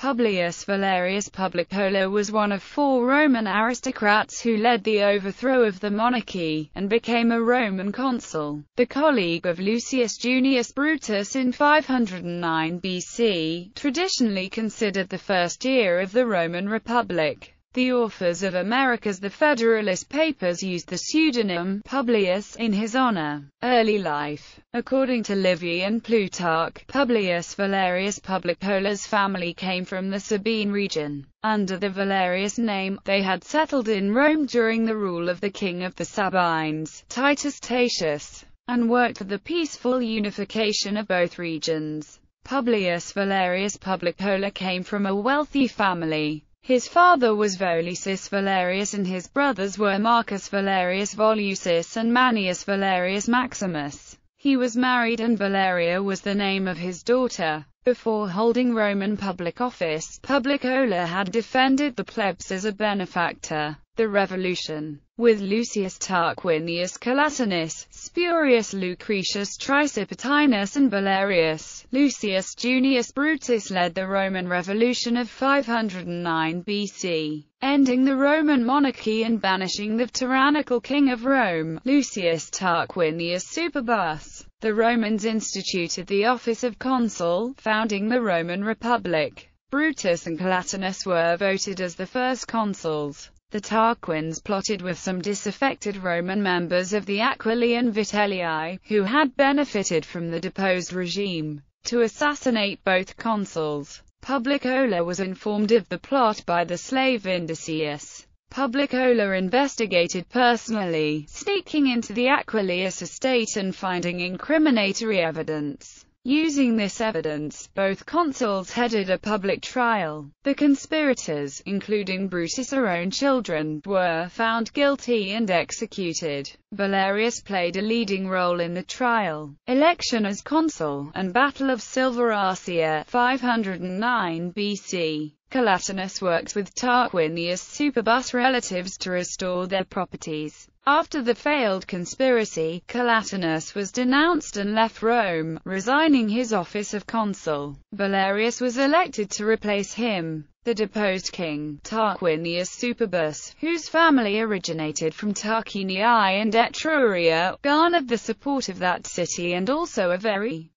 Publius Valerius Publicola was one of four Roman aristocrats who led the overthrow of the monarchy, and became a Roman consul, the colleague of Lucius Junius Brutus in 509 BC, traditionally considered the first year of the Roman Republic. The authors of America's The Federalist Papers used the pseudonym Publius in his honor. Early life According to Livy and Plutarch, Publius Valerius Publicola's family came from the Sabine region. Under the Valerius name, they had settled in Rome during the rule of the king of the Sabines, Titus Tatius, and worked for the peaceful unification of both regions. Publius Valerius Publicola came from a wealthy family. His father was Volusius Valerius and his brothers were Marcus Valerius Volusius and Manius Valerius Maximus. He was married and Valeria was the name of his daughter. Before holding Roman public office, Publicola had defended the plebs as a benefactor. The revolution, with Lucius Tarquinius Collatinus, Spurius Lucretius Tricipitinus and Valerius, Lucius Junius Brutus led the Roman Revolution of 509 BC, ending the Roman monarchy and banishing the tyrannical king of Rome, Lucius Tarquinius Superbus. The Romans instituted the office of consul, founding the Roman Republic. Brutus and Collatinus were voted as the first consuls. The Tarquins plotted with some disaffected Roman members of the Aquilian Vitellii, who had benefited from the deposed regime, to assassinate both consuls. Publicola was informed of the plot by the slave Vindicius. Publicola investigated personally, sneaking into the Aquilius estate and finding incriminatory evidence. Using this evidence, both consuls headed a public trial. The conspirators, including Brutus' own children, were found guilty and executed. Valerius played a leading role in the trial, election as consul, and Battle of Silva Arsia, 509 BC. Collatinus worked with Tarquinius Superbus relatives to restore their properties. After the failed conspiracy, Collatinus was denounced and left Rome, resigning his office of consul. Valerius was elected to replace him. The deposed king, Tarquinius Superbus, whose family originated from Tarquinii and Etruria, garnered the support of that city and also of.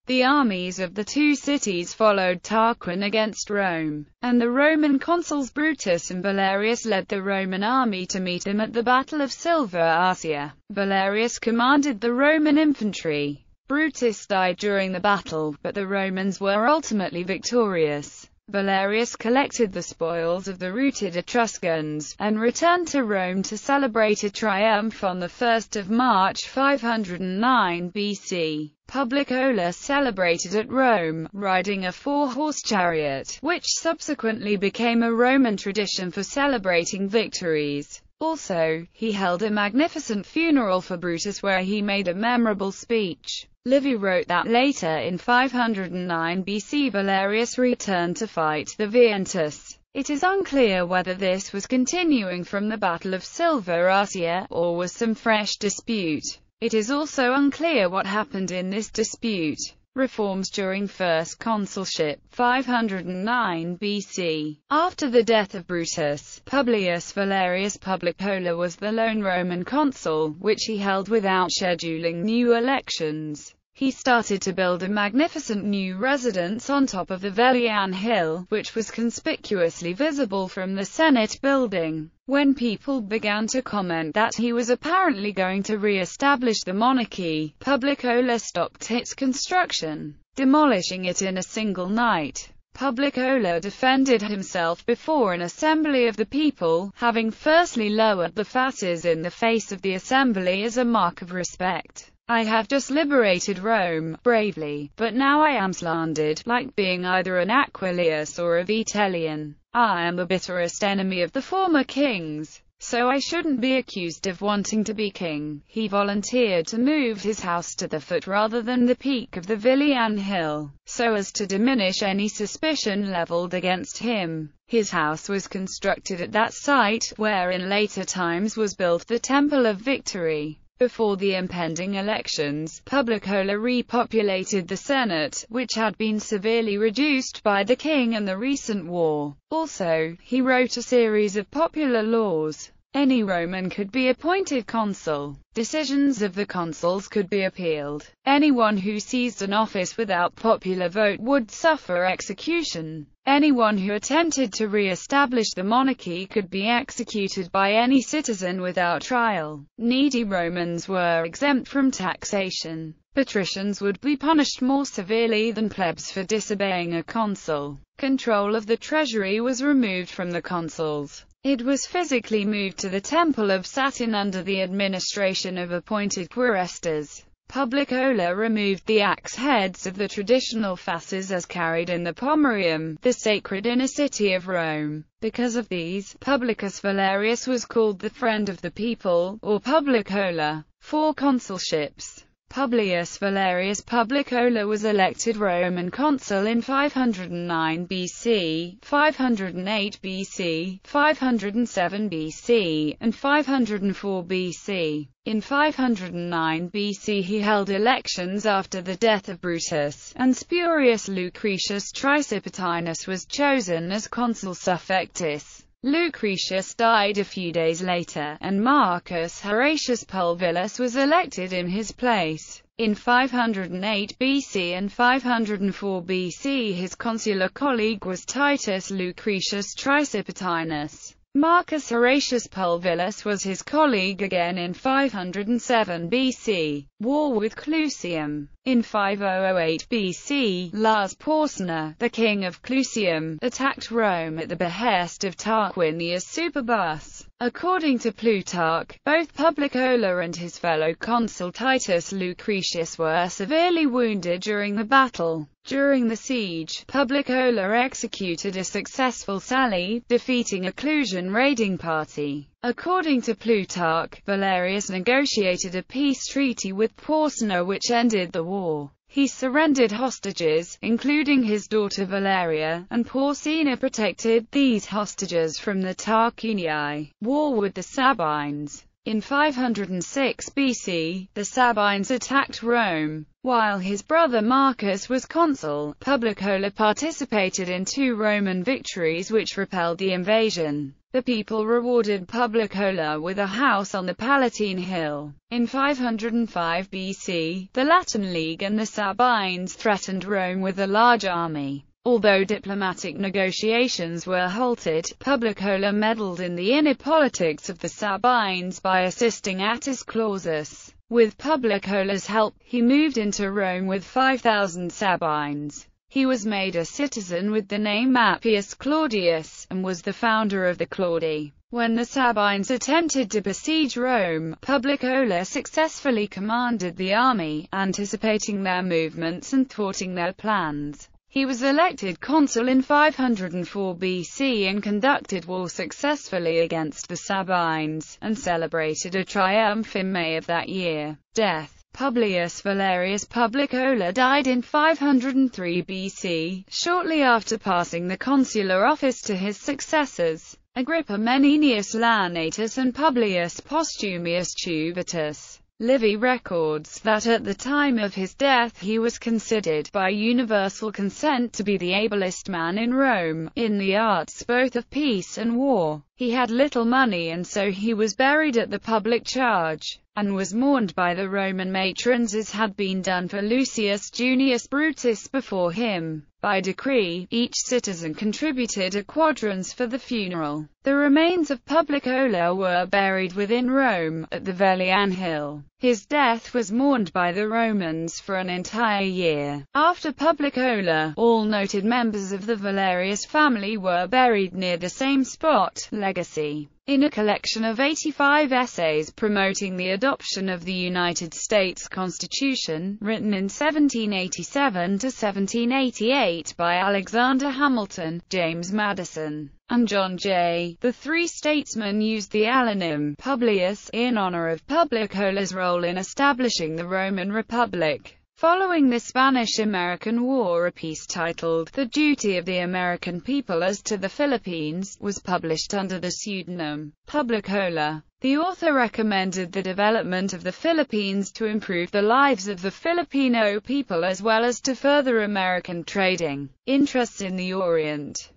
The armies of the two cities followed Tarquin against Rome, and the Roman consuls Brutus and Valerius led the Roman army to meet him at the Battle of Silva Arsia. Valerius commanded the Roman infantry. Brutus died during the battle, but the Romans were ultimately victorious. Valerius collected the spoils of the routed Etruscans, and returned to Rome to celebrate a triumph on 1 March 509 BC. Publicola celebrated at Rome, riding a four-horse chariot, which subsequently became a Roman tradition for celebrating victories. Also, he held a magnificent funeral for Brutus where he made a memorable speech. Livy wrote that later in 509 BC Valerius returned to fight the Veientes. It is unclear whether this was continuing from the Battle of Silva Arsia, or was some fresh dispute. It is also unclear what happened in this dispute. Reforms during First Consulship, 509 BC. After the death of Brutus, Publius Valerius Publicola was the lone Roman consul, which he held without scheduling new elections. He started to build a magnificent new residence on top of the Velian Hill, which was conspicuously visible from the Senate building. When people began to comment that he was apparently going to re-establish the monarchy, Publicola stopped its construction, demolishing it in a single night. Publicola defended himself before an assembly of the people, having firstly lowered the fasces in the face of the assembly as a mark of respect. I have just liberated Rome, bravely, but now I am slandered, like being either an Aquilius or a Vitellian. I am the bitterest enemy of the former kings, so I shouldn't be accused of wanting to be king. He volunteered to move his house to the foot rather than the peak of the Velian hill, so as to diminish any suspicion leveled against him. His house was constructed at that site, where in later times was built the Temple of Victory. Before the impending elections, Publicola repopulated the Senate, which had been severely reduced by the king and the recent war. Also, he wrote a series of popular laws. Any Roman could be appointed consul. Decisions of the consuls could be appealed. Anyone who seized an office without popular vote would suffer execution. Anyone who attempted to re-establish the monarchy could be executed by any citizen without trial. Needy Romans were exempt from taxation. Patricians would be punished more severely than plebs for disobeying a consul. Control of the treasury was removed from the consuls. It was physically moved to the Temple of Saturn under the administration of appointed quaestors. Publicola removed the axe heads of the traditional fasces as carried in the Pomerium, the sacred inner city of Rome. Because of these, Publius Valerius was called the friend of the people, or Publicola. Four consulships Publius Valerius Publicola was elected Roman consul in 509 BC, 508 BC, 507 BC, and 504 BC. In 509 BC he held elections after the death of Brutus, and Spurius Lucretius Tricipitinus was chosen as consul suffectus. Lucretius died a few days later, and Marcus Horatius Pulvillus was elected in his place. In 508 BC and 504 BC his consular colleague was Titus Lucretius Tricipitinus. Marcus Horatius Pulvillus was his colleague again in 507 BC. War with Clusium. In 5008 BC, Lars Porsena, the king of Clusium, attacked Rome at the behest of Tarquinius Superbus. According to Plutarch, both Publicola and his fellow consul Titus Lucretius were severely wounded during the battle. During the siege, Publicola executed a successful sally, defeating a Clusian raiding party. According to Plutarch, Valerius negotiated a peace treaty with Porsena which ended the war. He surrendered hostages, including his daughter Valeria, and Porsena protected these hostages from the Tarquinii. War with the Sabines in 506 BC, the Sabines attacked Rome. While his brother Marcus was consul, Publicola participated in two Roman victories which repelled the invasion. The people rewarded Publicola with a house on the Palatine Hill. In 505 BC, the Latin League and the Sabines threatened Rome with a large army. Although diplomatic negotiations were halted, Publicola meddled in the inner politics of the Sabines by assisting Attius Clausus. With Publicola's help, he moved into Rome with 5,000 Sabines. He was made a citizen with the name Appius Claudius, and was the founder of the Claudii. When the Sabines attempted to besiege Rome, Publicola successfully commanded the army, anticipating their movements and thwarting their plans. He was elected consul in 504 BC and conducted war successfully against the Sabines, and celebrated a triumph in May of that year. Death Publius Valerius Publicola died in 503 BC, shortly after passing the consular office to his successors, Agrippa Menenius Lanatus and Publius Postumius Tubertus. Livy records that at the time of his death he was considered, by universal consent, to be the ablest man in Rome, in the arts both of peace and war. He had little money and so he was buried at the public charge, and was mourned by the Roman matrons as had been done for Lucius Junius Brutus before him. By decree, each citizen contributed a quadrans for the funeral. The remains of Publicola were buried within Rome, at the Velian Hill. His death was mourned by the Romans for an entire year. After Publicola, all noted members of the Valerius family were buried near the same spot, legacy. In a collection of 85 essays promoting the adoption of the United States Constitution, written in 1787 to 1788 by Alexander Hamilton, James Madison, and John Jay, the three statesmen used the allonym Publius in honor of Publicola's role in establishing the Roman Republic. Following the Spanish-American War a piece titled, The Duty of the American People as to the Philippines, was published under the pseudonym, Publicola. The author recommended the development of the Philippines to improve the lives of the Filipino people as well as to further American trading interests in the Orient.